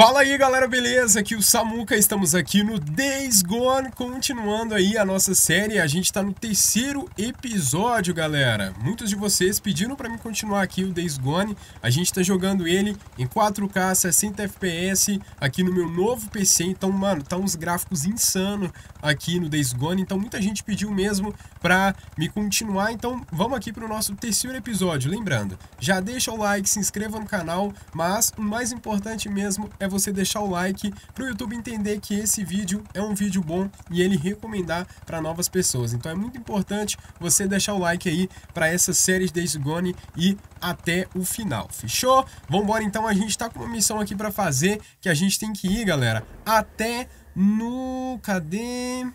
Fala aí galera, beleza? Aqui o Samuca, estamos aqui no Days Gone, continuando aí a nossa série. A gente tá no terceiro episódio, galera. Muitos de vocês pediram para mim continuar aqui o Days Gone. A gente tá jogando ele em 4K, 60 FPS, aqui no meu novo PC. Então, mano, tá uns gráficos insanos aqui no Days Gone. Então, muita gente pediu mesmo pra me continuar. Então, vamos aqui pro nosso terceiro episódio. Lembrando, já deixa o like, se inscreva no canal, mas o mais importante mesmo é você deixar o like para o YouTube entender que esse vídeo é um vídeo bom e ele recomendar para novas pessoas. Então é muito importante você deixar o like aí para essa série de Days Gone e até o final. Fechou? Vambora então, a gente está com uma missão aqui para fazer que a gente tem que ir, galera, até no... cadê...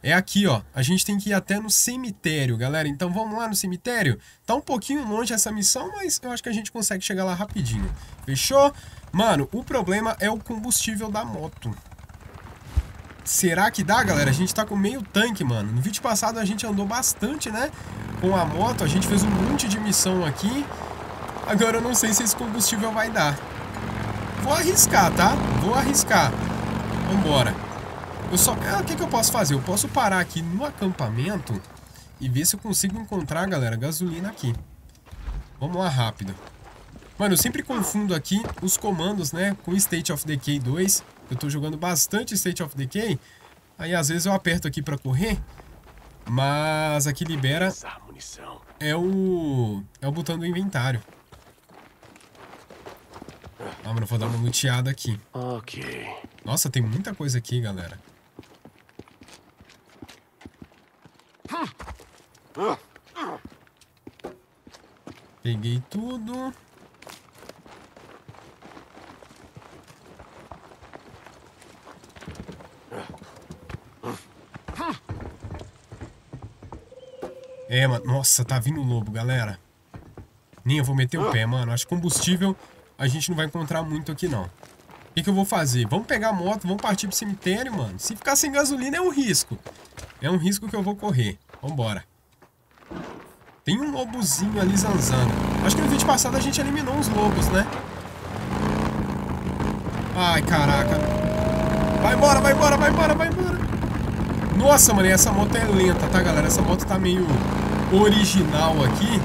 É aqui, ó. A gente tem que ir até no cemitério, galera. Então vamos lá no cemitério. Tá um pouquinho longe essa missão, mas eu acho que a gente consegue chegar lá rapidinho. Fechou? Mano, o problema é o combustível da moto. Será que dá, galera? A gente tá com meio tanque, mano. No vídeo passado a gente andou bastante, né? Com a moto, a gente fez um monte de missão aqui. Agora eu não sei se esse combustível vai dar. Vou arriscar, tá? Vou arriscar. Vambora. Eu só... Ah, o que, que eu posso fazer? Eu posso parar aqui no acampamento e ver se eu consigo encontrar, galera, gasolina aqui. Vamos lá, rápido. Mano, eu sempre confundo aqui os comandos, né, com State of Decay 2. Eu tô jogando bastante State of Decay. Aí às vezes eu aperto aqui pra correr. Mas aqui libera é o é o botão do inventário. Ah, mano, vou dar uma luteada aqui. Ok. Nossa, tem muita coisa aqui, galera. Peguei tudo. É, mano. Nossa, tá vindo o lobo, galera. Nem eu vou meter o pé, mano. Acho que combustível a gente não vai encontrar muito aqui, não. O que, que eu vou fazer? Vamos pegar a moto, vamos partir pro cemitério, mano. Se ficar sem gasolina é um risco. É um risco que eu vou correr. Vambora. Tem um lobozinho ali zanzando. Acho que no vídeo passado a gente eliminou uns lobos, né? Ai, caraca. Vai embora, vai embora, vai embora, vai embora. Nossa, mano, essa moto é lenta, tá, galera? Essa moto tá meio original aqui.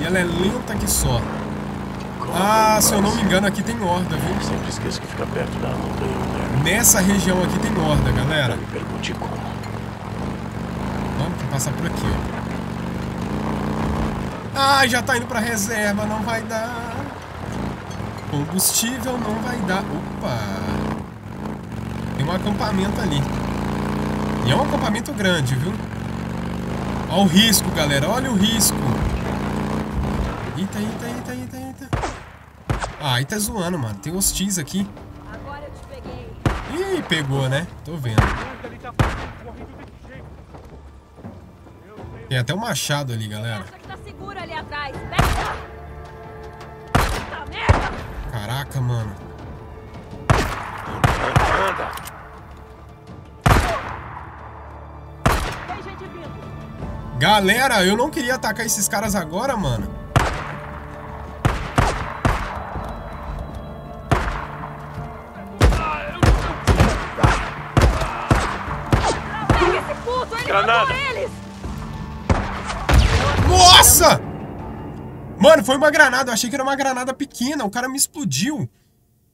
E ela é lenta que só. Ah, se eu não me engano, aqui tem horda, viu? Sempre esqueço que fica perto da montanha. Nessa região aqui tem horda, galera. Me pergunte como. Vamos passar por aqui, ó. Ai, já tá indo pra reserva, não vai dar. Combustível não vai dar. Opa! Tem um acampamento ali. E é um acampamento grande, viu? Olha o risco, galera. Olha o risco. Eita, eita, eita, eita, eita. Ah, aí tá zoando, mano. Tem hostis aqui. Agora eu te peguei. Ih, pegou, né? Tô vendo. Tem até um machado ali, galera. Acha que Galera, eu não queria atacar esses caras agora, mano. Pega esse puto! Ele Granada. eles! Nossa! Mano, foi uma granada. Eu achei que era uma granada pequena. O cara me explodiu.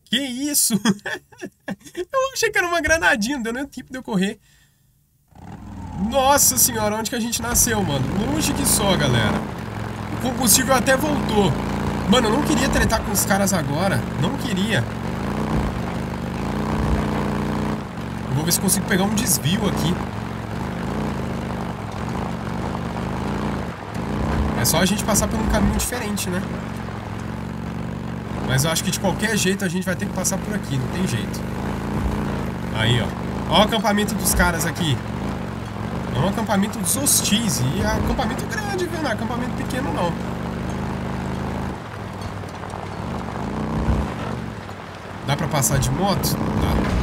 Que isso? eu achei que era uma granadinha. Não deu nem tempo de eu correr. Nossa senhora, onde que a gente nasceu, mano? Longe que só, galera. O combustível até voltou. Mano, eu não queria tretar com os caras agora. Não queria. Eu vou ver se consigo pegar um desvio aqui. É só a gente passar por um caminho diferente, né? Mas eu acho que de qualquer jeito a gente vai ter que passar por aqui, não tem jeito. Aí, ó. Ó o acampamento dos caras aqui. É um acampamento dos hostis. E é acampamento grande, viu? Não é acampamento pequeno, não. Dá pra passar de moto? Dá.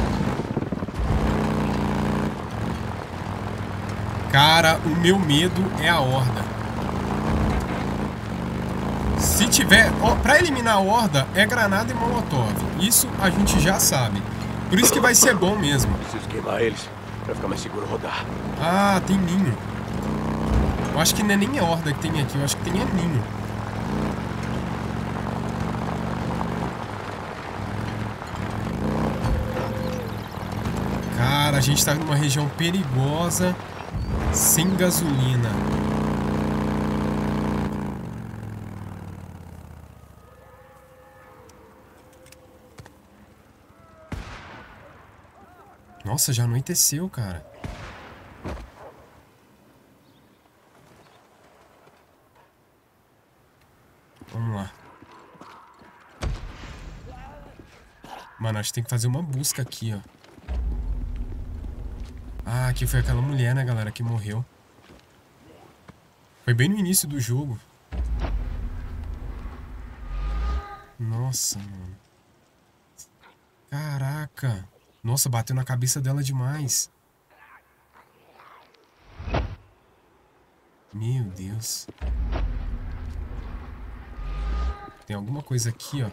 Cara, o meu medo é a horda. Se tiver... ó, Pra eliminar a horda, é granada e molotov. Isso a gente já sabe. Por isso que vai ser bom mesmo. Preciso queimar eles pra ficar mais seguro rodar. Ah, tem ninho. Eu acho que não é nem horda que tem aqui, eu acho que tem é ninho. Cara, a gente tá numa região perigosa, sem gasolina. Nossa, já anoiteceu, cara. Vamos lá. Mano, acho que tem que fazer uma busca aqui, ó. Ah, aqui foi aquela mulher, né, galera, que morreu. Foi bem no início do jogo. Nossa, mano. Caraca. Nossa, bateu na cabeça dela demais. Meu Deus. Tem alguma coisa aqui, ó.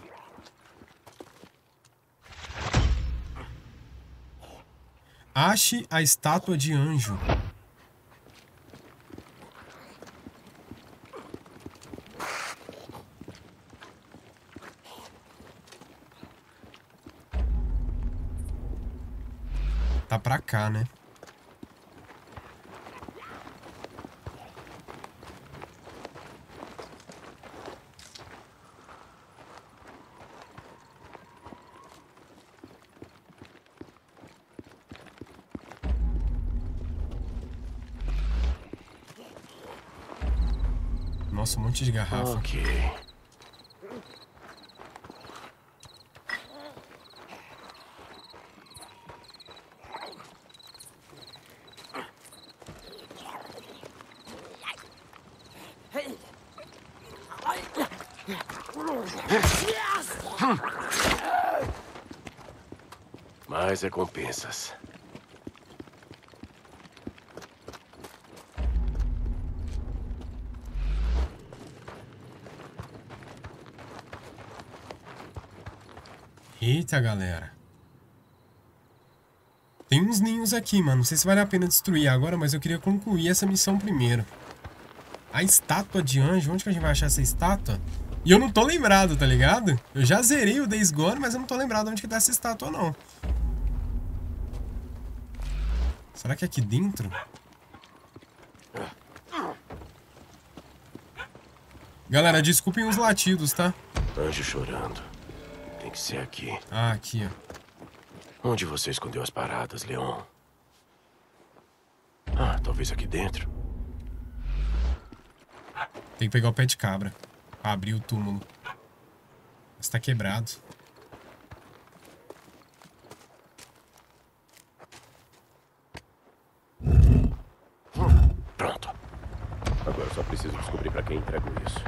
Ache a estátua de anjo. Tá pra cá, né? Nossa, um monte de garrafa. Ok. Mais recompensas. Eita, galera. Tem uns ninhos aqui, mano. Não sei se vale a pena destruir agora, mas eu queria concluir essa missão primeiro. A estátua de anjo. Onde que a gente vai achar essa estátua? E eu não tô lembrado, tá ligado? Eu já zerei o Days Gone, mas eu não tô lembrado onde que tá essa estátua, não. Será que é aqui dentro? Galera, desculpem os latidos, tá? Anjo chorando. Tem que ser aqui. Ah, aqui, ó. Onde você escondeu as paradas, Leon? Ah, talvez aqui dentro. Tem que pegar o pé de cabra. Pra abrir o túmulo. Mas tá quebrado. Pronto. Agora só preciso descobrir pra quem entrego isso.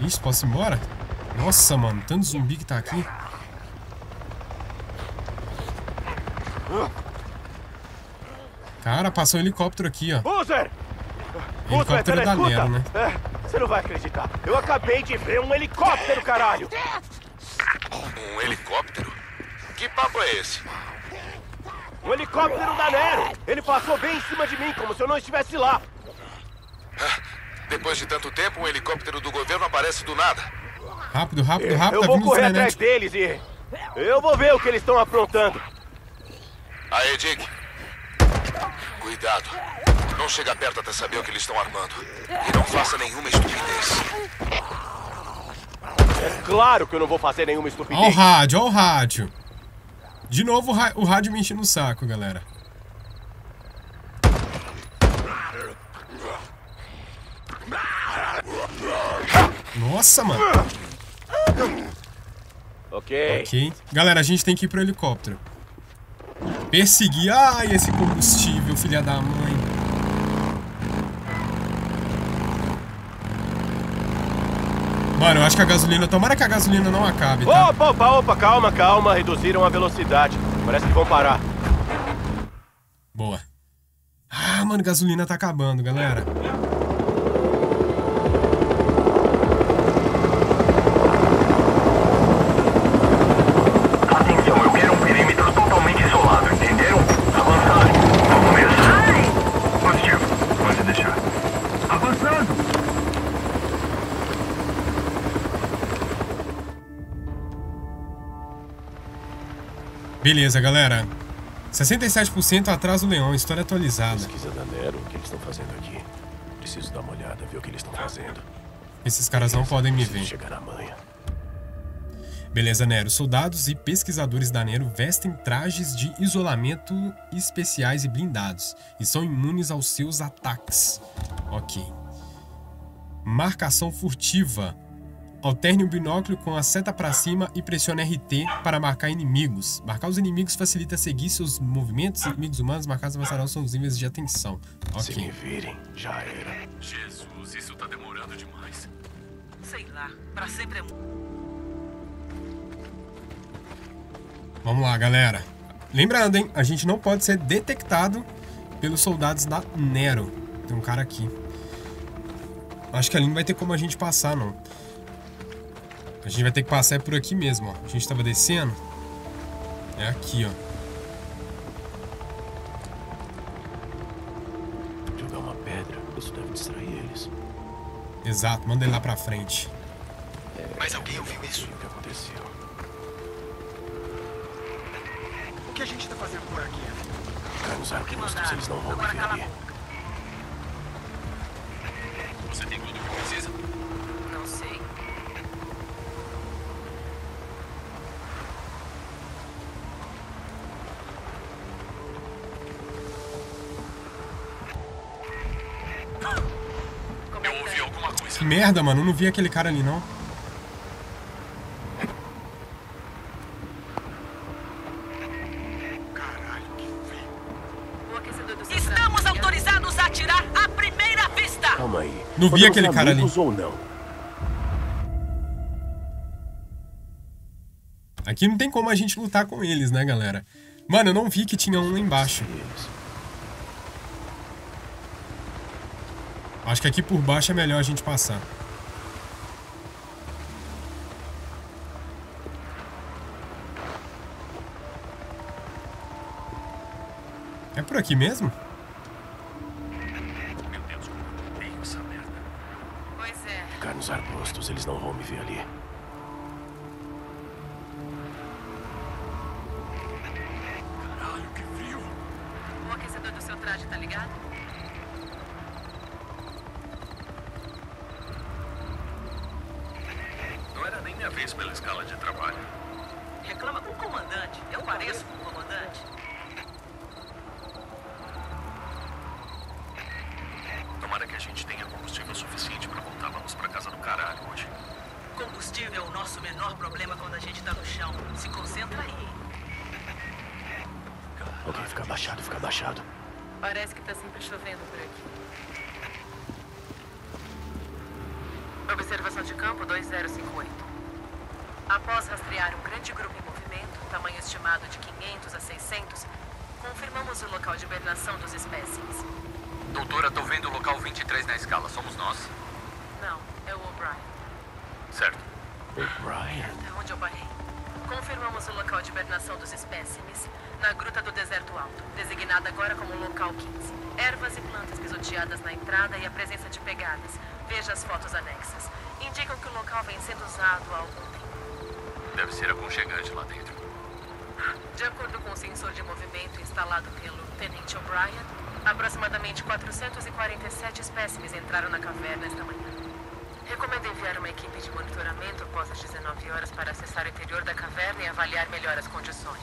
Ixi, posso ir embora? Nossa, mano, tanto zumbi que tá aqui. Cara, passou um helicóptero aqui, ó. User! Helicóptero da Nero, né? É, você não vai acreditar. Eu acabei de ver um helicóptero, caralho! Um helicóptero? Que papo é esse? Um helicóptero da Nero! Ele passou bem em cima de mim, como se eu não estivesse lá. Depois de tanto tempo, um helicóptero do governo aparece do nada. Rápido, rápido, rápido, eu tá vou correr atrás deles e... Eu vou ver o que eles estão aprontando. Aí, Dick. Cuidado. Não chega perto até saber o que eles estão armando. E não faça nenhuma estupidez. É claro que eu não vou fazer nenhuma Ó o estupidez. rádio, ó o rádio. De novo o o rádio me enchendo o saco, galera. Nossa, mano. Ok. Ok. Galera, a gente tem que ir pro helicóptero. Perseguir. Ai, esse combustível, filha da mãe. Mano, eu acho que a gasolina. Tomara que a gasolina não acabe, tá? Opa, opa, opa, calma, calma. Reduziram a velocidade. Parece que vão parar. Boa. Ah, mano, gasolina tá acabando, galera. Beleza, galera. 67% atrás do leão, história atualizada. Pesquisa da Nero, o que eles estão fazendo aqui? Preciso dar uma olhada, ver o que eles estão fazendo. Esses caras não podem me ver. chegar na manha. Beleza, Nero. Soldados e pesquisadores da Nero vestem trajes de isolamento especiais e blindados e são imunes aos seus ataques. Ok. Marcação furtiva. Alterne o binóculo com a seta para cima e pressione RT para marcar inimigos. Marcar os inimigos facilita seguir seus movimentos. Inimigos humanos marcados avançarão seus níveis de atenção. Se me Ok. virem, já era. Jesus, isso tá demorando demais. Sei lá, pra sempre é Vamos lá, galera. Lembrando, hein? A gente não pode ser detectado pelos soldados da Nero. Tem um cara aqui. Acho que ali não vai ter como a gente passar, não. A gente vai ter que passar é por aqui mesmo, ó. A gente tava descendo. É aqui, ó. Jogar uma pedra, isso deve distrair eles. Exato, manda ele lá pra frente. Mas alguém ouviu isso? O que aconteceu? O que a gente tá fazendo por aqui? Cai nos arbustos, eles não vão me Agora ver cala a ali. Você tem tudo o que precisa? Merda, mano. Eu não vi aquele cara ali, não. Estamos autorizados a atirar à primeira vista! Calma aí. Não vi Podemos aquele cara ali. ou não? Aqui não tem como a gente lutar com eles, né, galera? Mano, eu não vi que tinha um lá embaixo. Acho que aqui por baixo é melhor a gente passar. É por aqui mesmo? 15. Ervas e plantas pisoteadas na entrada e a presença de pegadas. Veja as fotos anexas. Indicam que o local vem sendo usado há algum tempo. Deve ser aconchegante lá dentro. De acordo com o sensor de movimento instalado pelo Tenente O'Brien, aproximadamente 447 espécimes entraram na caverna esta manhã. Recomendo enviar uma equipe de monitoramento após as 19 horas para acessar o interior da caverna e avaliar melhor as condições.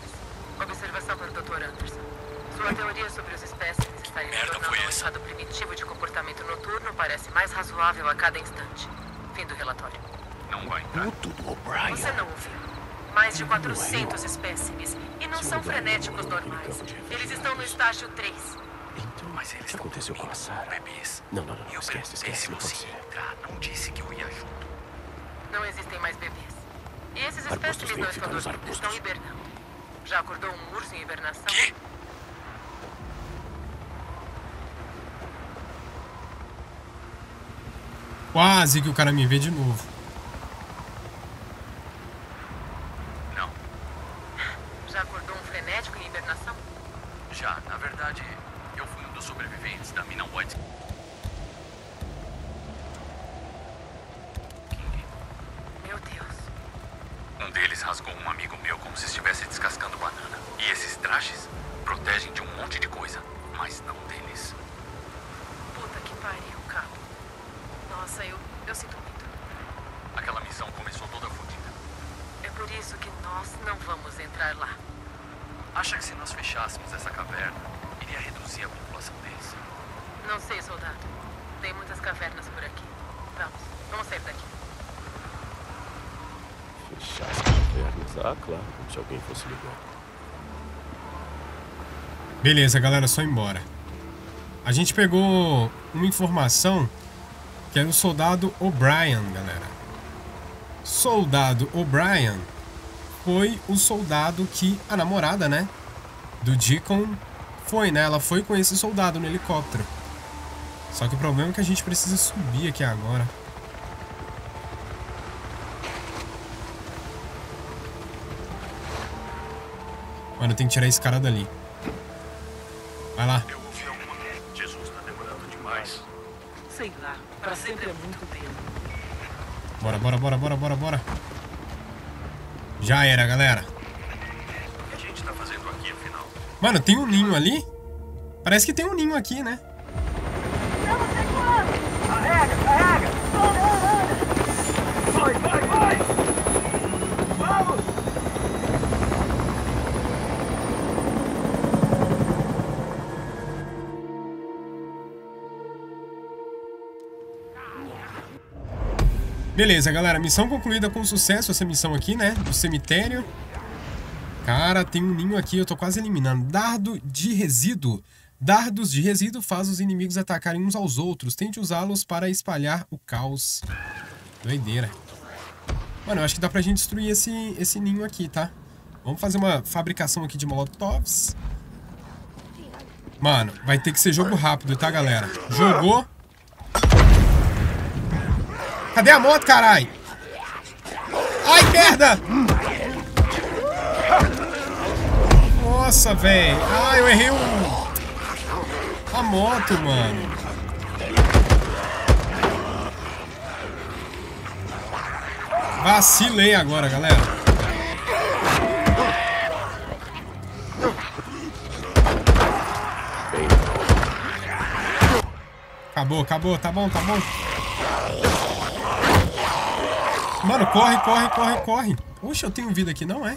Observação para o Dr. Anderson. Sua teoria sobre os espécimes estarem merda tornando um estado primitivo de comportamento noturno parece mais razoável a cada instante. Fim do relatório. Não vai entrar. Do O'Brien. Você não ouviu. Mais de 400 espécimes. E não são mudar frenéticos normais. de Eles estão no estágio 3. Então, Mas o eles que estão aconteceu com a Sarah? Bebês. Não, não, não, eu esquece, esquece, se não você entrar. Não disse que eu ia junto. Não existem mais bebês. E esses espécimes não estão dormindo, estão hibernando. Já acordou um urso em hibernação? Que? Quase que o cara me vê de novo. Não. Já acordou um frenético em hibernação? Já, na verdade, eu fui um dos sobreviventes da mina White. King. Meu Deus. Um deles rasgou um amigo meu como se estivesse descascando banana. E Esses trajes protegem de um monte de coisa, mas não deles. Puta que pariu. Nossa, eu, eu sinto muito. Aquela missão começou toda fodida. É por isso que nós não vamos entrar lá. Acha que se nós fechássemos essa caverna, iria reduzir a população deles? Não sei, soldado. Tem muitas cavernas por aqui. Vamos, vamos sair daqui. Fechar as cavernas. Ah, claro. Se alguém fosse ligar. Beleza, galera, só embora. A gente pegou uma informação que era o soldado O'Brien, galera. Soldado O'Brien foi o soldado que a namorada, né, do Deacon foi, né? Ela foi com esse soldado no helicóptero. Só que o problema é que a gente precisa subir aqui agora. Mano, tem que tirar esse cara dali. Sempre é muito. Bora, bora, bora, bora, bora, bora. Já era, galera. O que a gente tá fazendo aqui, afinal? Mano, tem um ninho ali? Parece que tem um ninho aqui, né? Beleza, galera. Missão concluída com sucesso. Essa missão aqui, né? Do cemitério. Cara, tem um ninho aqui. Eu tô quase eliminando. Dardo de resíduo. Dardos de resíduo faz os inimigos atacarem uns aos outros. Tente usá-los para espalhar o caos. Doideira. Mano, eu acho que dá pra gente destruir esse, esse ninho aqui, tá? Vamos fazer uma fabricação aqui de molotovs. Mano, vai ter que ser jogo rápido, tá, galera? Jogou. Cadê a moto, carai? Ai, merda! Nossa, velho. Ah, eu errei o... A moto, mano. Vacilei agora, galera. Acabou, acabou, tá bom, tá bom. Mano, corre, corre, corre, corre. Oxe, eu tenho vida aqui, não é?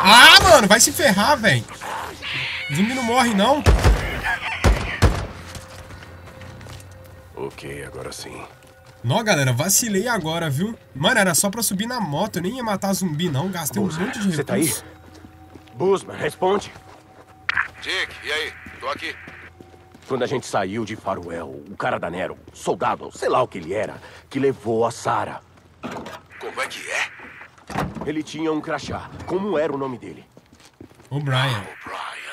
Ah, mano, vai se ferrar, velho. Zumbi não morre, não. Ok, agora sim. Não, galera, vacilei agora, viu? Mano, era só pra subir na moto, eu nem ia matar zumbi, não. Gastei um monte de Você tá aí? Busman, responde. Dick, e aí? Tô aqui. Quando a gente saiu de Faruel, o cara da Nero, soldado, sei lá o que ele era, que levou a Sarah. Como é que é? Ele tinha um crachá. Como era o nome dele? O'Brien. Brian.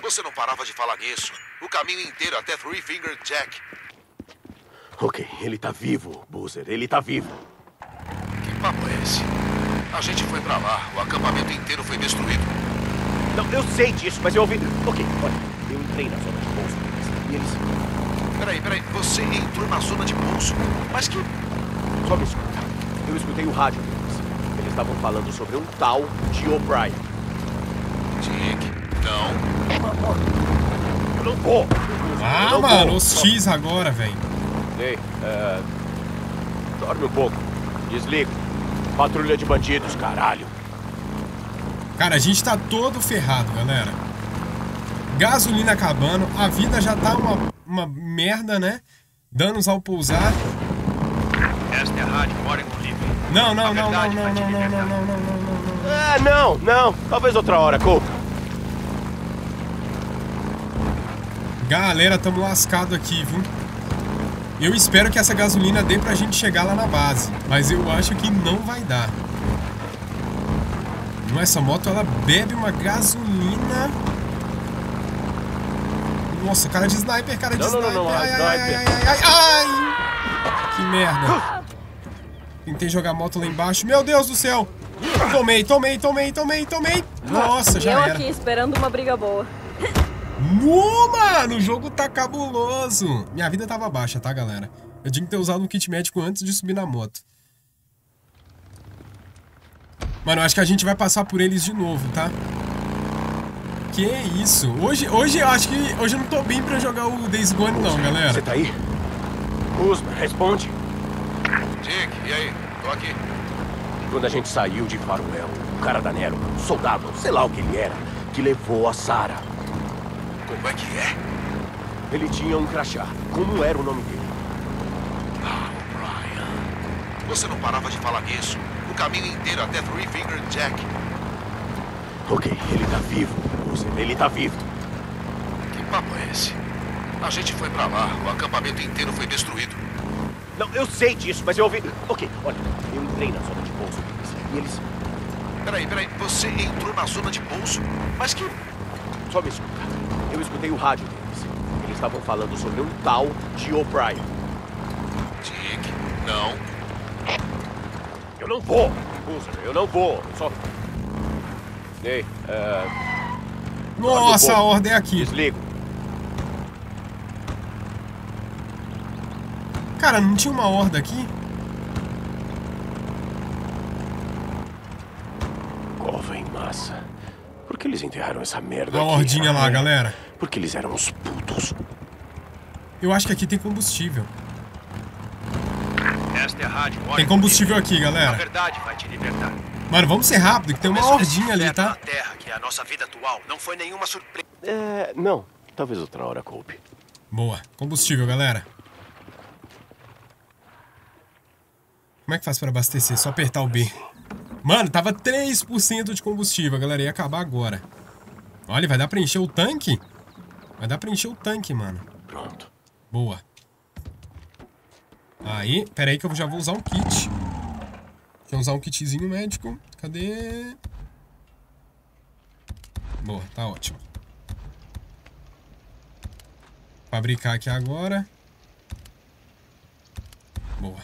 Você não parava de falar nisso. O caminho inteiro até Three Finger Jack. Ok, ele tá vivo, Boozer. Ele tá vivo. Que papo é esse? A gente foi pra lá. O acampamento inteiro foi destruído. Não, eu sei disso, mas eu ouvi. Ok, olha, eu entrei na zona de deles. E eles. Peraí, peraí. Você entrou na zona de bolso. Mas que... Só me escuta. Eu escutei o rádio deles. Eles estavam falando sobre um tal de O'Brien. Dick, não. Eu não vou! Ah, Não mano, vou. os X agora, velho. Ei, é... Dorme um pouco. Desliga. Patrulha de bandidos, caralho. Cara, a gente tá todo ferrado, galera. Gasolina acabando, a vida já tá uma, uma merda, né? Danos ao pousar. Esta é a rádio Morning Living. Não, não, não, não, não, não, não, não, não, não, não, não, não. Ah, não, não. Talvez outra hora, Cole. Galera, tamo lascado aqui, viu? Eu espero que essa gasolina dê pra gente chegar lá na base. Mas eu acho que não vai dar. Não, essa moto, ela bebe uma gasolina... Nossa, cara de sniper, cara de Não, não, sniper. não, não, ai, ai, ai, sniper. ai, ai, ai, ai. Que merda. Tentei jogar a moto lá embaixo. Meu Deus do céu! Tomei, tomei, tomei, tomei, tomei. Nossa, já eu era. aqui esperando uma briga boa. No, mano, o jogo tá cabuloso. Minha vida tava baixa, tá, galera? Eu tinha que ter usado um kit médico antes de subir na moto. Mano, eu acho que a gente vai passar por eles de novo, tá? Que isso? Hoje, hoje eu acho que hoje eu não tô bem pra jogar o Days Gone não, galera. Você tá aí? Usman, responde. Dick, e aí? Tô aqui. Quando a gente saiu de Faruel, o cara da Nero, soldado, sei lá o que ele era, que levou a Sarah. Como é que é? Ele tinha um crachá. Como era o nome dele? Ah, Brian. Você não parava de falar nisso o caminho inteiro até Three Finger Jack. Ok, ele tá vivo. Usman, ele tá vivo. Que papo é esse? A gente foi pra lá, o acampamento inteiro foi destruído. Não, eu sei disso, mas eu ouvi... Ok, olha, eu entrei na zona de pouso deles. E eles... Peraí, peraí, você entrou na zona de pouso? Mas que. Só me escuta. Eu escutei o rádio deles. Eles estavam falando sobre um tal de O'Brien. Dick, não. Eu não vou, Boozer, eu não vou. Eu só... Ei, é... Nossa, Olha a ordem é aqui. Desligo. Cara, não tinha uma horda aqui? Cova em massa. Por que eles enterraram essa merda A aqui? hordinha lá, É, galera. Porque eles eram uns putos. Eu acho que aqui tem combustível. Esta é a rádio. olha Tem combustível aqui, A galera. verdade vai te libertar. Mano, vamos ser rápido, que tem uma hordinha ali, tá? Terra, que é a nossa vida atual, não foi nenhuma surpresa. É, não. Talvez outra hora, Cope. Boa. Combustível, galera. Como é que faz pra abastecer? Só apertar o B. Mano, tava 3% de combustível, galera. Ia acabar agora. Olha, vai dar pra encher o tanque? Vai dar pra encher o tanque, mano. Pronto. Boa. Aí, pera aí que eu já vou usar um kit. Eu usar um kitzinho médico. Cadê? Boa, tá ótimo. Fabricar aqui agora. Boa.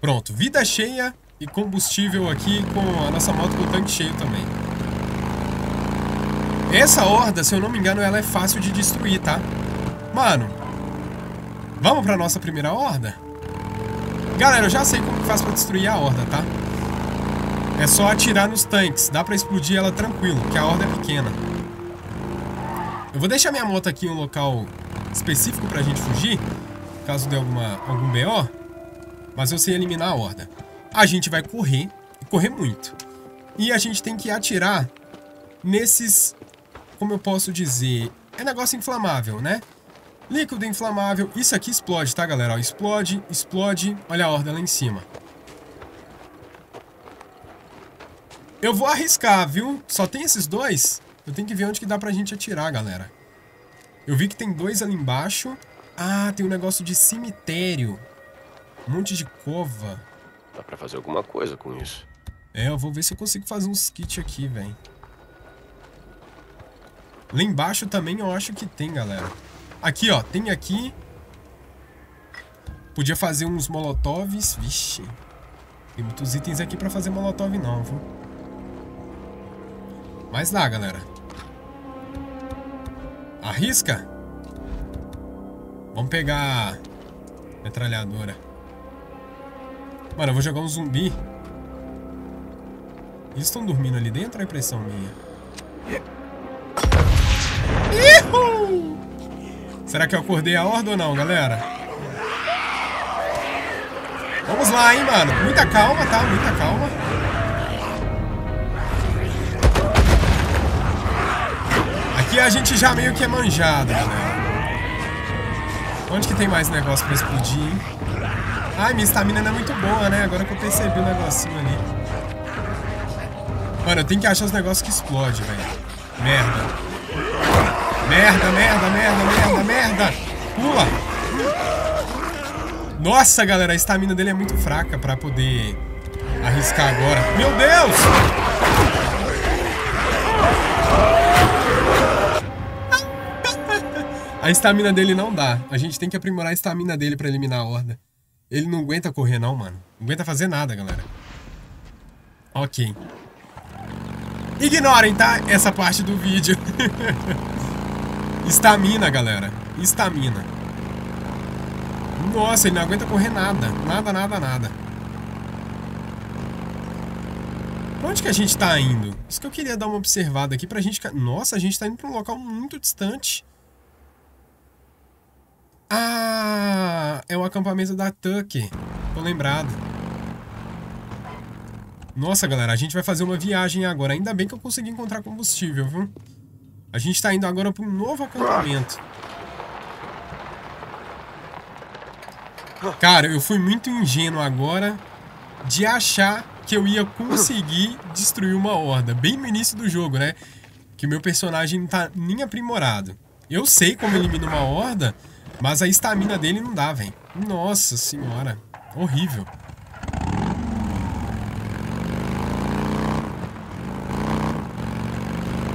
Pronto, vida cheia e combustível aqui com a nossa moto com o tanque cheio também. Essa horda, se eu não me engano, ela é fácil de destruir, tá? Mano, vamos pra nossa primeira horda? Galera, eu já sei como que faz pra destruir a horda, tá? É só atirar nos tanques, dá pra explodir ela tranquilo, que a horda é pequena. Eu vou deixar minha moto aqui em um local específico pra gente fugir, caso dê alguma, algum BO, mas eu sei eliminar a horda. A gente vai correr, e correr muito. E a gente tem que atirar nesses, como eu posso dizer, é negócio inflamável, né? Líquido inflamável, isso aqui explode, tá galera? Ó, explode, explode, olha a horda lá em cima. Eu vou arriscar, viu? Só tem esses dois? Eu tenho que ver onde que dá pra gente atirar, galera. Eu vi que tem dois ali embaixo. Ah, tem um negócio de cemitério. Um monte de cova. Dá pra fazer alguma coisa com isso. É, eu vou ver se eu consigo fazer uns kits aqui, velho. Lá embaixo também eu acho que tem, galera. Aqui, ó. Tem aqui. Podia fazer uns molotovs. Vixe. Tem muitos itens aqui pra fazer molotov não, viu? Mas lá, galera. Arrisca. Vamos pegar... Metralhadora. Mano, eu vou jogar um zumbi. Eles estão dormindo ali dentro é impressão minha? Ihu! Será que eu acordei a horda ou não, galera? Vamos lá, hein, mano. Muita calma, tá? Muita calma. Aqui a gente já meio que é manjado, galera. Onde que tem mais negócio pra explodir, hein? Ai, minha estamina não é muito boa, né? Agora que eu percebi o negocinho ali. Mano, eu tenho que achar os negócios que explodem, velho. Merda. Merda, merda, merda, merda, merda. Pula. Nossa, galera, a estamina dele é muito fraca pra poder arriscar agora. Meu Deus! A estamina dele não dá. A gente tem que aprimorar a estamina dele pra eliminar a horda. Ele não aguenta correr não, mano. Não aguenta fazer nada, galera. Ok. Ignorem, tá? Essa parte do vídeo. Estamina, galera. Estamina. Nossa, ele não aguenta correr nada. Nada, nada, nada. Pra onde que a gente tá indo? Isso que eu queria dar uma observada aqui pra gente... Nossa, a gente tá indo pra um local muito distante. Ah, é o acampamento da Tuck. Tô lembrado. Nossa, galera, a gente vai fazer uma viagem agora. Ainda bem que eu consegui encontrar combustível, viu? A gente tá indo agora para um novo acampamento. Cara, eu fui muito ingênuo agora de achar que eu ia conseguir destruir uma horda. Bem no início do jogo, né? Que o meu personagem não tá nem aprimorado. Eu sei como elimina uma horda, mas a estamina dele não dá, velho. Nossa senhora. Horrível.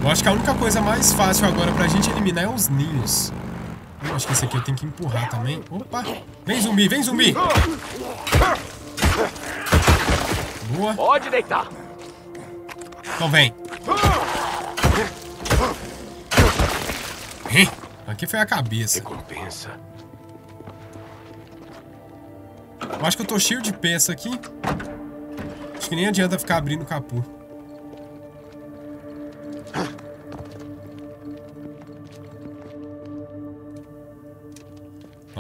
Eu acho que a única coisa mais fácil agora pra gente eliminar é os ninhos. Eu acho que esse aqui eu tenho que empurrar também. Opa! Vem zumbi, vem zumbi! Boa. Pode deitar. Então vem. Aqui foi a cabeça. Recompensa. Eu acho que eu tô cheio de peça aqui. Acho que nem adianta ficar abrindo o capô.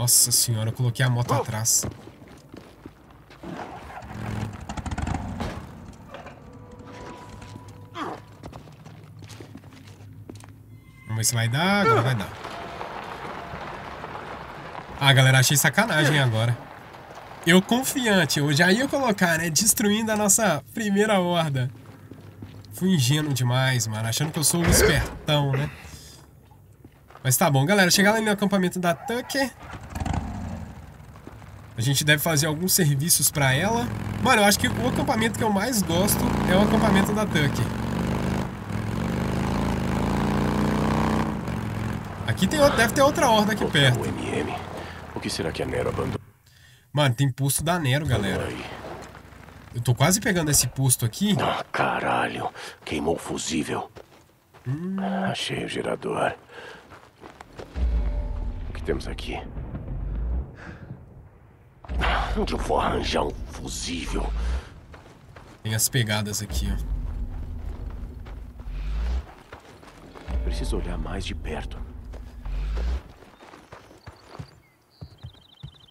Nossa senhora, eu coloquei a moto atrás. Vamos ver se vai dar. Agora vai dar. Ah, galera, achei sacanagem agora. Eu confiante, eu já ia colocar, né? Destruindo a nossa primeira horda. Fui ingênuo demais, mano. Achando que eu sou um espertão, né? Mas tá bom, galera. Chegar lá no acampamento da Tucker. A gente deve fazer alguns serviços pra ela. Mano, eu acho que o acampamento que eu mais gosto é o acampamento da Tucker. Aqui tem, deve ter outra horda aqui perto. O. O que será que a Nero abandonou? Mano, tem posto da Nero, galera. Eu tô quase pegando esse posto aqui. Ah, caralho. Queimou o fusível. Hum. Achei o gerador. O que temos aqui? Onde eu vou arranjar um fusível? Tem as pegadas aqui, ó. Preciso olhar mais de perto.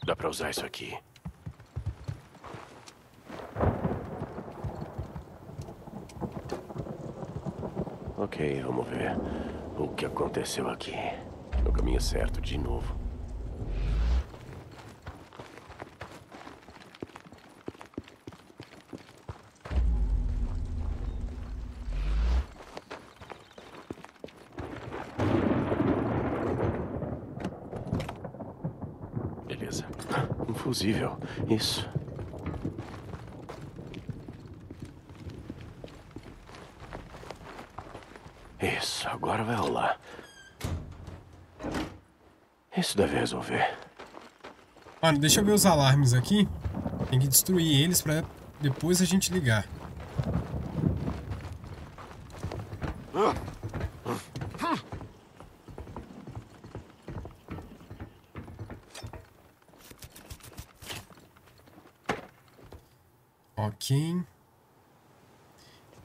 Dá pra usar isso aqui. Ok, vamos ver o que aconteceu aqui. No caminho certo de novo. Beleza. Fusível. Isso. Isso, agora vai rolar. Isso deve resolver. Mano, deixa eu ver os alarmes aqui. Tem que destruir eles pra depois a gente ligar. Ok.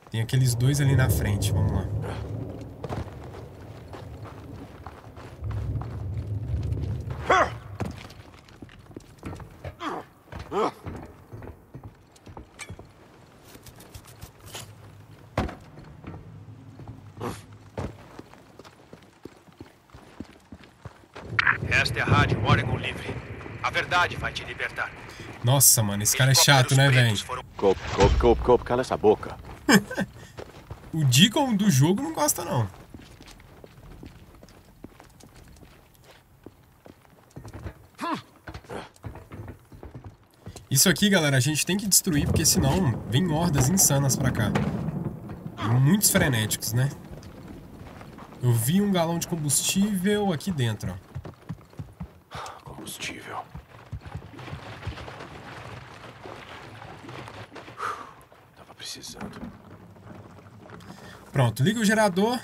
Tem aqueles dois ali na frente, vamos lá. Esta é a rádio Oregon Livre. A verdade vai te libertar. Nossa, mano, esse cara é chato, né, velho? Cope, cope, cope, cope, cala essa boca. o Deacon do jogo não gosta, não. Isso aqui, galera, a gente tem que destruir, porque senão vem hordas insanas pra cá. Muitos frenéticos, né? Eu vi um galão de combustível aqui dentro, ó. Combustível. precisando. Pronto, liga o gerador.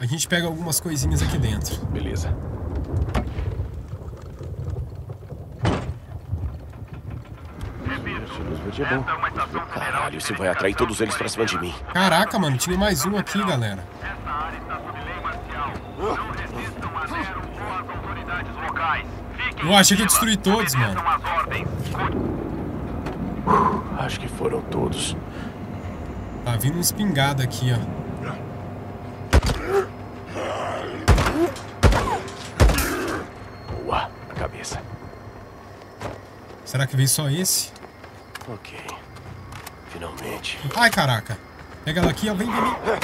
A gente pega algumas coisinhas aqui dentro. Beleza. É. Caralho, isso vai atrair todos eles pra cima de mim. Caraca, mano, tinha mais um aqui, galera. Essa área está sob lei marcial. Não resistam a Nero ou às autoridades locais. Fiquem Eu achei que destruir fila. todos, mano. Acho que foram todos. Tá vindo um espingarda aqui, ó. Boa, na cabeça. Será que veio só esse? Ok. Finalmente. Ai, caraca. Pega ela aqui, ó. Vem, vem, vem.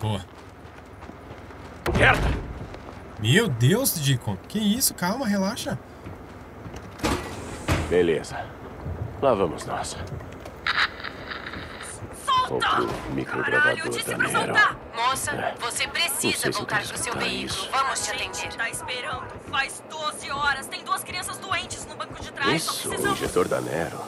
Boa. Merda! Meu Deus, Deacon. Que isso? Calma, relaxa. Beleza. Lá vamos nós. Outro microgravador da Nero. Moça, É. você precisa voltar pro seu veículo. isso. Vamos te atender. tá esperando. Faz 12 horas. Tem duas crianças doentes no banco de trás. Isso, o injetor da Nero.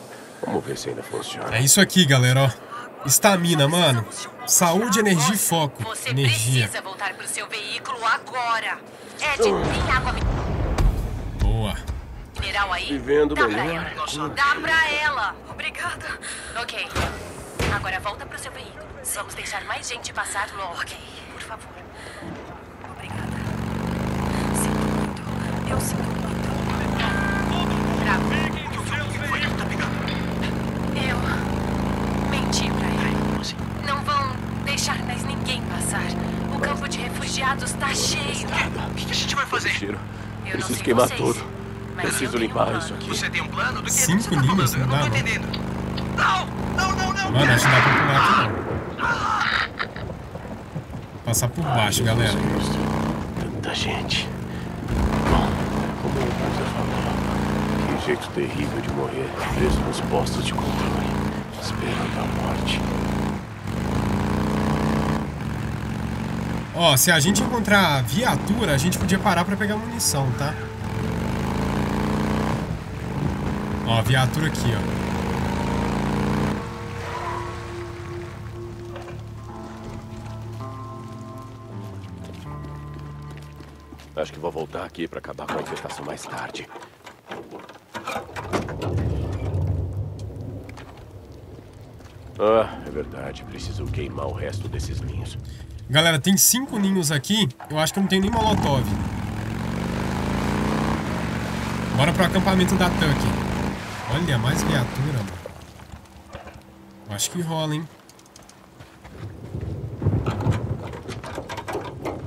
Vamos ver se ainda funciona. É isso aqui, galera, ó. Estamina, mano. Saúde, energia e foco. Você Energia. precisa voltar pro seu veículo agora. Ed, tem água Boa. mineral aí? Vivendo Dá melhor. pra ela. Dá pra ela. Obrigada. Ok. Agora volta pro seu veículo. Vamos deixar mais gente passar logo. Ok. Por favor. Obrigada. Sinto muito. Eu sinto muito. Bravo. Eu menti pra ele. Não vão deixar mais ninguém passar. O campo de refugiados tá cheio. O que a gente vai fazer? Tiro. Eu não Preciso sei queimar vocês, tudo. Preciso um limpar plano. isso aqui. Você tem um plano? Do que Cinco você tá falando? Eu não tô entendendo. Não! Não, não, não! Mano, acho que dá pra pular aqui, não. Passar por baixo, galera. Tanta gente. Bom, como o Buda falou, que jeito terrível de morrer, preso nos postos de controle, esperando a morte. Ó, se a gente encontrar viatura, a gente podia parar pra pegar munição, tá? Ó, viatura aqui, ó. Acho que vou voltar aqui pra acabar com a infestação mais tarde. Ah, é verdade. Preciso queimar o resto desses ninhos. Galera, tem cinco ninhos aqui. Eu acho que não tenho nem molotov. Bora pro acampamento da Tuck. Olha, mais viatura, mano. Eu acho que rola, hein?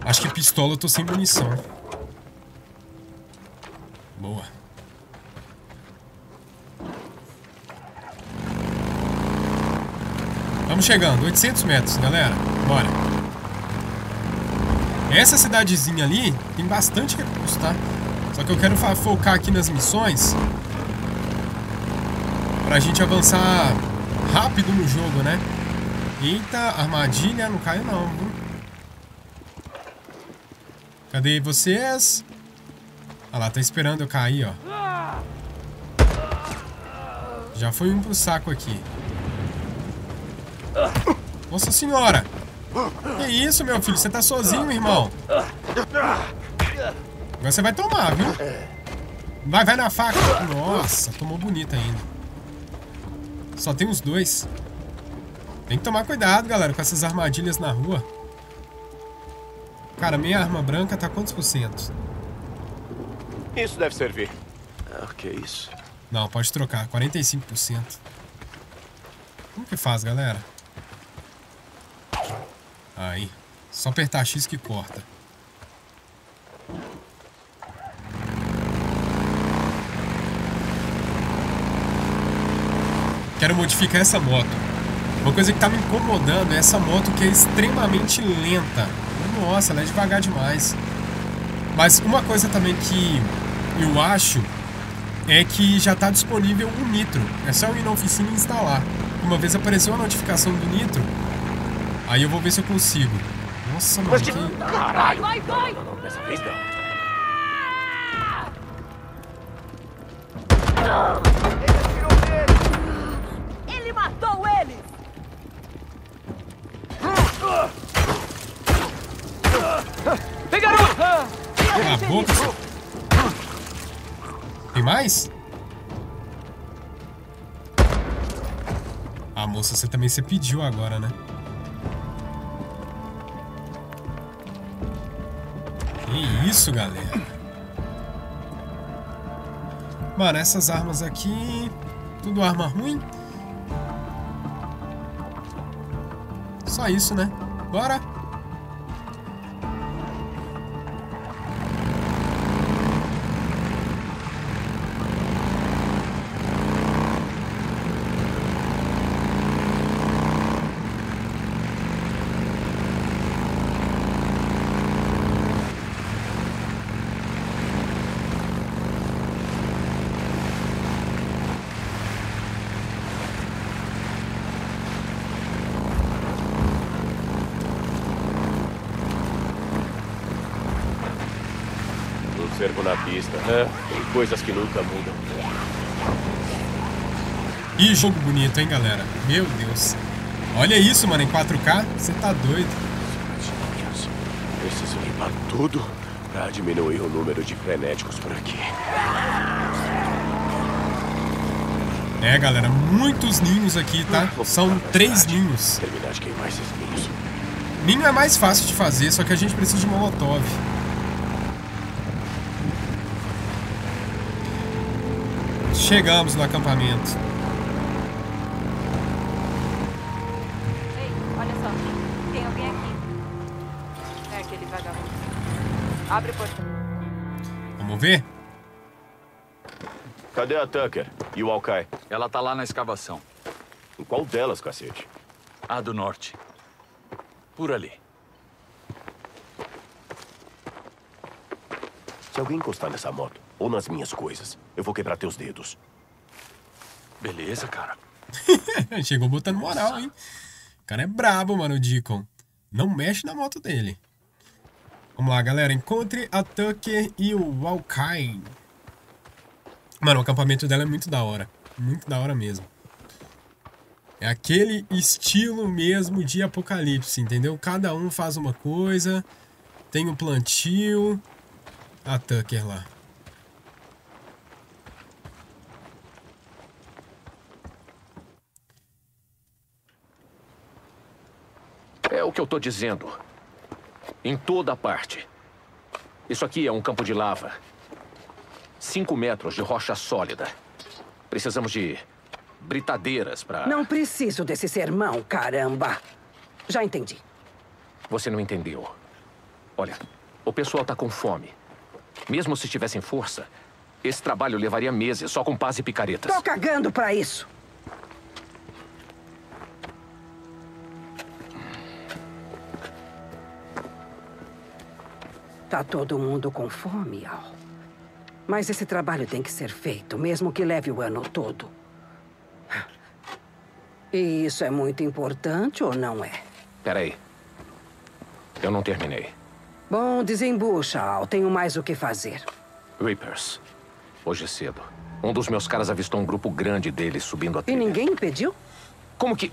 Acho que pistola eu tô sem munição. Estamos chegando, 800 metros, galera. Bora. Essa cidadezinha ali tem bastante recurso, tá? Só que eu quero focar aqui nas missões pra gente avançar rápido no jogo, né? Eita, armadilha, não caiu não, viu? Cadê vocês? Ah lá, tá esperando eu cair, ó. Já foi um pro saco aqui. Nossa senhora! Que isso, meu filho? Você tá sozinho, irmão? Agora você vai tomar, viu? Vai, vai na faca. Nossa, tomou bonita ainda. Só tem os dois. Tem que tomar cuidado, galera, com essas armadilhas na rua. Cara, minha arma branca tá quantos por cento? Isso deve servir. Ah, o que é isso? Não, pode trocar. 45%. Como que faz, galera? Aí. Só apertar X que corta. Quero modificar essa moto. Uma coisa que tá me incomodando é essa moto que é extremamente lenta. Nossa, ela é devagar demais. Mas uma coisa também que eu acho é que já está disponível o Nitro. É só eu ir na oficina e instalar. Uma vez apareceu a notificação do Nitro, aí eu vou ver se eu consigo. Nossa, mano. Mas que... Caralho! Vai, vai! Não, não, dessa vez não. Ele matou ele! Cala a boca. Tem mais? Ah, moça, você também você pediu agora, né? Isso, galera? Mano, essas armas aqui... Tudo arma ruim? Só isso, né? Bora! Um pista. É, tem coisas que nunca mudam. Ih, jogo bonito, hein, galera? Meu Deus. Olha isso, mano, em 4K. Você tá doido. Preciso limpar tudo pra diminuir o número de frenéticos por aqui. É, galera, muitos ninhos aqui, tá? São três ninhos. Terminar de queimar esses ninhos. Ninho é mais fácil de fazer, só que a gente precisa de molotov. Chegamos no acampamento. Ei, olha só. Tem alguém aqui. É aquele vagabundo. Abre o portão. Vamos ver? Cadê a Tucker e o Alkai? Ela tá lá na escavação. Em qual delas, cacete? A do norte. Por ali. Se alguém encostar nessa moto ou nas minhas coisas, eu vou quebrar teus dedos. Beleza, cara. Chegou botando moral, hein? O cara é brabo, mano, o Deacon. Não mexe na moto dele. Vamos lá, galera. Encontre a Tucker e o Walkai. Mano, o acampamento dela é muito da hora. Muito da hora mesmo. É aquele estilo mesmo de apocalipse, entendeu? Cada um faz uma coisa. Tem o plantio. A Tucker lá. É o que eu tô dizendo. Em toda parte. Isso aqui é um campo de lava. Cinco metros de rocha sólida. Precisamos de britadeiras para. Não preciso desse sermão, caramba. Já entendi. Você não entendeu. Olha, o pessoal tá com fome. Mesmo se tivessem força, esse trabalho levaria meses só com paz e picaretas. Tô cagando pra isso. Tá todo mundo com fome, Al. Mas esse trabalho tem que ser feito, mesmo que leve o ano todo. E isso é muito importante ou não é? Peraí. Eu não terminei. Bom, desembucha, Al. Tenho mais o que fazer. Reapers. Hoje cedo. Um dos meus caras avistou um grupo grande deles subindo a E trilha. ninguém impediu? Como que...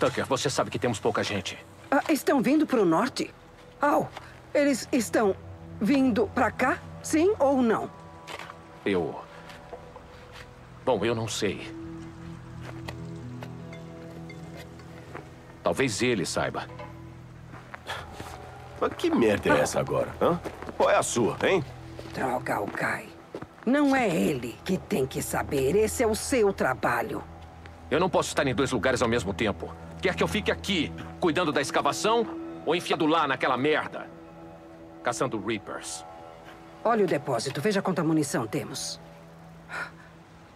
Tucker, você sabe que temos pouca gente. Ah, estão vindo pro norte? Al, eles estão vindo pra cá? Sim ou não? Eu... Bom, eu não sei. Talvez ele saiba. Mas que merda é essa agora, hã? Qual é a sua, hein? Droga, Alkai. Não é ele que tem que saber. Esse é o seu trabalho. Eu não posso estar em dois lugares ao mesmo tempo. Quer que eu fique aqui, cuidando da escavação, ou enfiado lá naquela merda? Caçando Reapers. Olha o depósito. Veja quanta munição temos.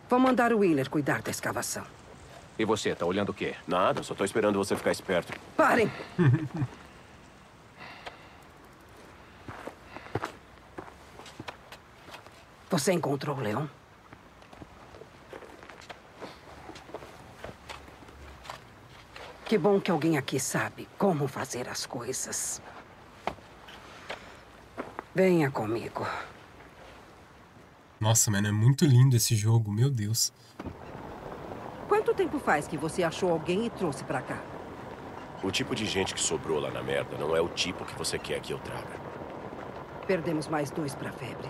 Vou mandar o Wheeler cuidar da escavação. E você, tá olhando o quê? Nada, só tô esperando você ficar esperto. Parem! Você encontrou o leão? Que bom que alguém aqui sabe como fazer as coisas. Venha comigo. Nossa, mano, é muito lindo esse jogo, meu Deus. Quanto tempo faz que você achou alguém e trouxe pra cá? O tipo de gente que sobrou lá na merda não é o tipo que você quer que eu traga. Perdemos mais dois pra febre.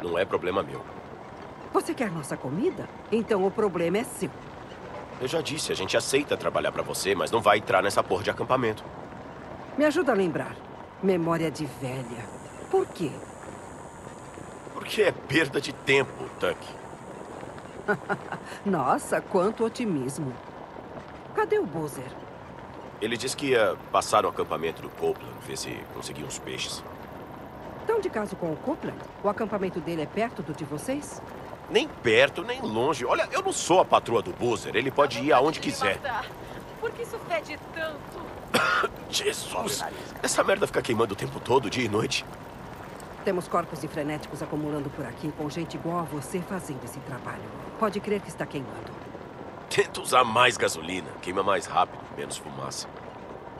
Não é problema meu. Você quer nossa comida? Então o problema é seu. Eu já disse, a gente aceita trabalhar pra você, mas não vai entrar nessa porra de acampamento. Me ajuda a lembrar. Memória de velha. Por quê? Porque é perda de tempo, Tuck. Nossa, quanto otimismo. Cadê o Boozer? Ele disse que ia passar no acampamento do Copeland, ver se conseguia uns peixes. Estão de caso com o Copeland? O acampamento dele é perto do de vocês? Nem perto, nem longe. Olha, eu não sou a patroa do Boozer. Ele pode ir aonde quiser. Por que isso fede tanto? Jesus! Essa merda fica queimando o tempo todo, dia e noite. Temos corpos de frenéticos acumulando por aqui com gente igual a você fazendo esse trabalho. Pode crer que está queimando. Tenta usar mais gasolina. Queima mais rápido, menos fumaça.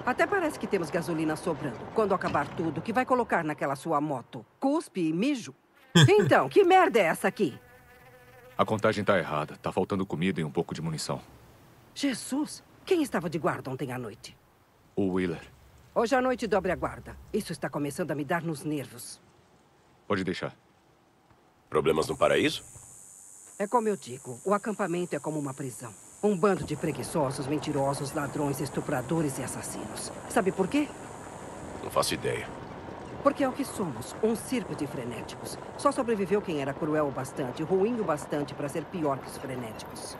Até parece que temos gasolina sobrando. Quando acabar tudo, o que vai colocar naquela sua moto? Cuspe e mijo? Então, que merda é essa aqui? A contagem tá errada. Tá faltando comida e um pouco de munição. Jesus! Quem estava de guarda ontem à noite? O Wheeler. Hoje à noite dobre a guarda. Isso está começando a me dar nos nervos. Pode deixar. Problemas no paraíso? É como eu digo, o acampamento é como uma prisão. Um bando de preguiçosos, mentirosos, ladrões, estupradores e assassinos. Sabe por quê? Não faço ideia. Porque é o que somos, um circo de frenéticos. Só sobreviveu quem era cruel o bastante, ruim o bastante para ser pior que os frenéticos.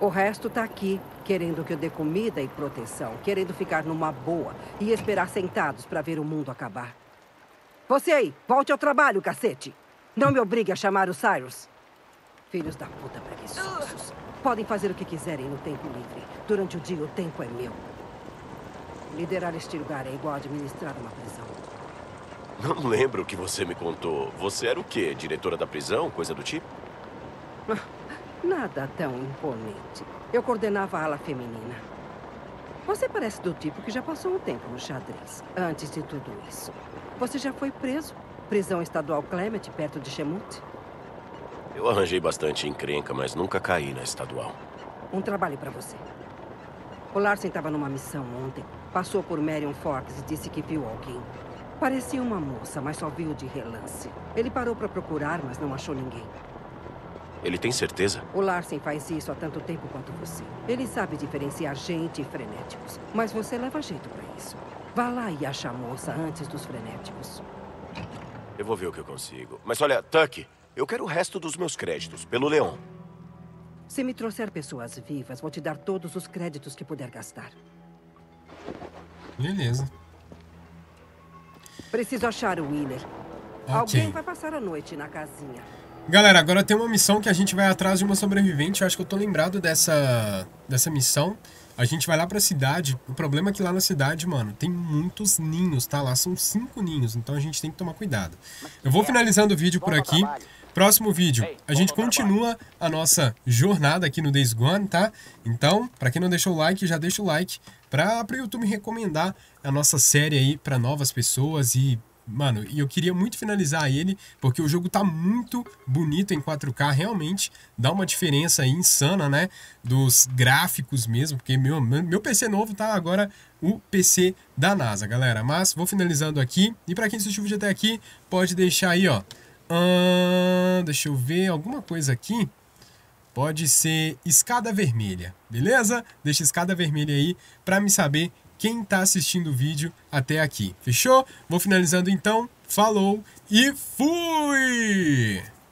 O resto tá aqui, querendo que eu dê comida e proteção, querendo ficar numa boa e esperar sentados para ver o mundo acabar. Você aí, volte ao trabalho, cacete! Não me obrigue a chamar o Cyrus. Filhos da puta preguiçosos. Podem fazer o que quiserem no tempo livre. Durante o dia, o tempo é meu. Liderar este lugar é igual a administrar uma prisão. Não lembro o que você me contou. Você era o quê? Diretora da prisão? Coisa do tipo? Nada tão imponente. Eu coordenava a ala feminina. Você parece do tipo que já passou um tempo no xadrez. Antes de tudo isso. Você já foi preso? Prisão estadual Clement, perto de Chemut? Eu arranjei bastante encrenca, mas nunca caí na estadual. Um trabalho para você. O Larsen estava numa missão ontem. Passou por Marion Fox e disse que viu alguém. Parecia uma moça, mas só viu de relance. Ele parou para procurar, mas não achou ninguém. Ele tem certeza? O Larsen faz isso há tanto tempo quanto você. Ele sabe diferenciar gente e frenéticos. Mas você leva jeito para isso. Vá lá e acha a moça antes dos frenéticos. Eu vou ver o que eu consigo. Mas olha, Tuck, eu quero o resto dos meus créditos, pelo Leon. Se me trouxer pessoas vivas, vou te dar todos os créditos que puder gastar. Beleza. Preciso achar o Wheeler. Ok. Alguém vai passar a noite na casinha. Galera, agora tem uma missão que a gente vai atrás de uma sobrevivente. Eu acho que eu tô lembrado dessa, dessa missão. A gente vai lá pra cidade. O problema é que lá na cidade, mano, tem muitos ninhos, tá? Lá são cinco ninhos, então a gente tem que tomar cuidado. Eu vou finalizando o vídeo por aqui. Próximo vídeo, a gente continua a nossa jornada aqui no Days Gone, tá? Então, pra quem não deixou o like, já deixa o like pra, pro YouTube recomendar a nossa série aí pra novas pessoas e Mano, e eu queria muito finalizar ele, porque o jogo tá muito bonito em 4K, realmente dá uma diferença aí insana, né? Dos gráficos mesmo, porque meu, meu PC novo tá agora o PC da NASA, galera. Mas vou finalizando aqui, e para quem assistiu o vídeo até aqui, pode deixar aí, ó. Ahn, deixa eu ver, alguma coisa aqui. Pode ser escada vermelha, beleza? Deixa escada vermelha aí para me saber quem está assistindo o vídeo até aqui. Fechou? Vou finalizando então. Falou e fui!